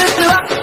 do do